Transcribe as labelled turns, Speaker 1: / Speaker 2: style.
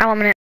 Speaker 1: element